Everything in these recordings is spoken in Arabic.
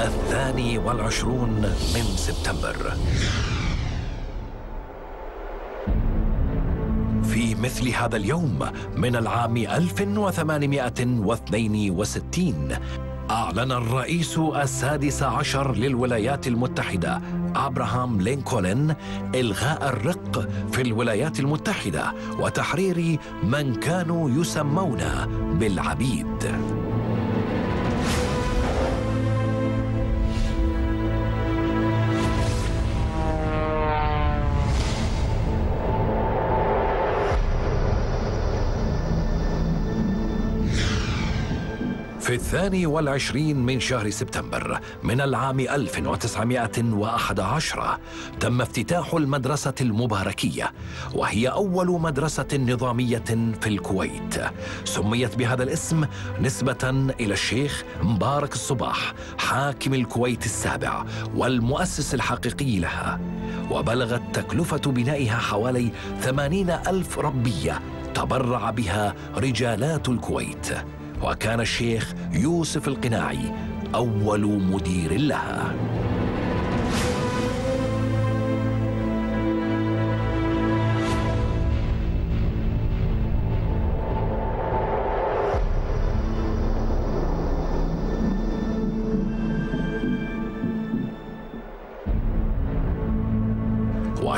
الثاني والعشرون من سبتمبر. في مثل هذا اليوم من العام 1862 أعلن الرئيس السادس عشر للولايات المتحدة أبراهام لينكولن إلغاء الرق في الولايات المتحدة وتحرير من كانوا يسمون بالعبيد. في الثاني والعشرين من شهر سبتمبر من العام 1911 تم افتتاح المدرسة المباركية وهي أول مدرسة نظامية في الكويت. سميت بهذا الاسم نسبة إلى الشيخ مبارك الصباح حاكم الكويت السابع والمؤسس الحقيقي لها. وبلغت تكلفة بنائها حوالي ثمانين ألف ربية تبرع بها رجالات الكويت. وكان الشيخ يوسف القناعي أول مدير لها.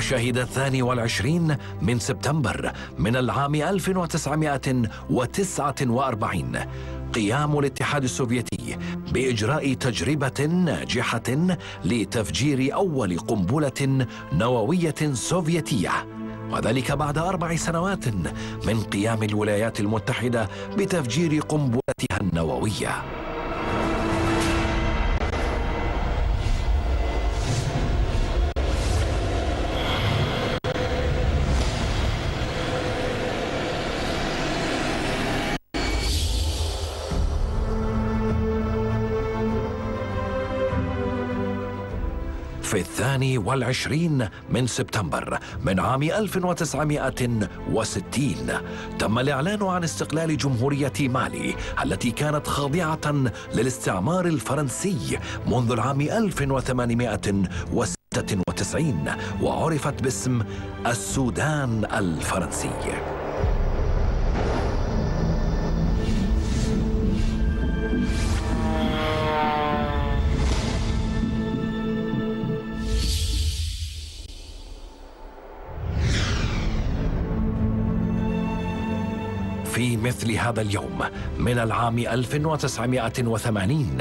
وشهد الثاني والعشرين من سبتمبر من العام 1949 قيام الاتحاد السوفيتي بإجراء تجربة ناجحة لتفجير أول قنبلة نووية سوفيتية وذلك بعد أربع سنوات من قيام الولايات المتحدة بتفجير قنبلتها النووية. في الثاني والعشرين من سبتمبر من عام 1960 تم الإعلان عن استقلال جمهورية مالي التي كانت خاضعة للاستعمار الفرنسي منذ العام 1896 وعرفت باسم السودان الفرنسي. في مثل هذا اليوم. من العام 1980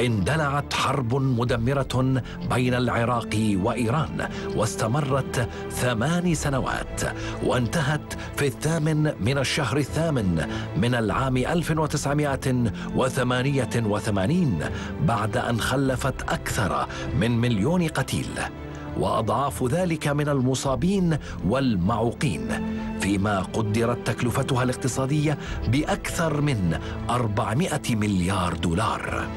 اندلعت حرب مدمرة بين العراق وإيران واستمرت ثمان سنوات وانتهت في الثامن من الشهر الثامن من العام 1988 بعد أن خلفت أكثر من مليون قتيل. وأضعاف ذلك من المصابين والمعوقين. فيما قدرت تكلفتها الاقتصادية بأكثر من 400 مليار دولار.